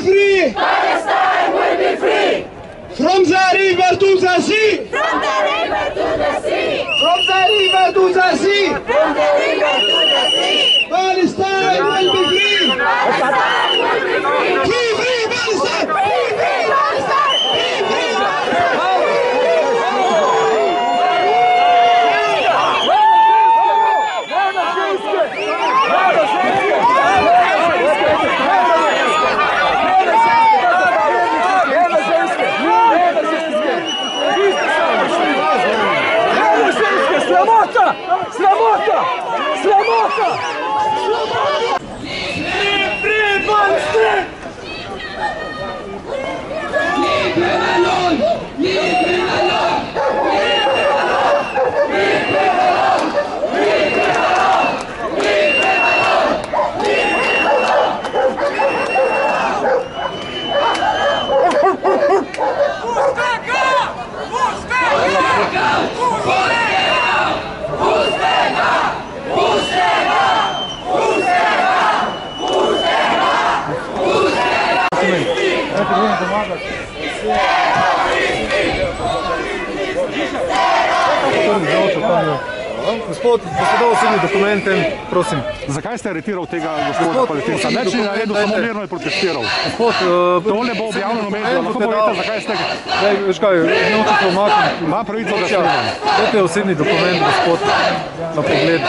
be free! Palestine will be free! From the river to the sea! From the river to the sea! From the river to the sea! Собака! Собака! Три монстры! Либералон! Либералон! Sramota! Gospod, gospod osebni dokumentem, prosim. Zakaj ste aretiral tega gospoda Palestinca? Neč ni naredil, samo mirno je protestiral. Gospod, uh, To ne bo objavljeno mediju, lahko poveste, zakaj ste ga... Daj, veš kaj, noče se omakniti. Ima pravico, da snimam. Dajte osebni dokument, gospod, na pogled.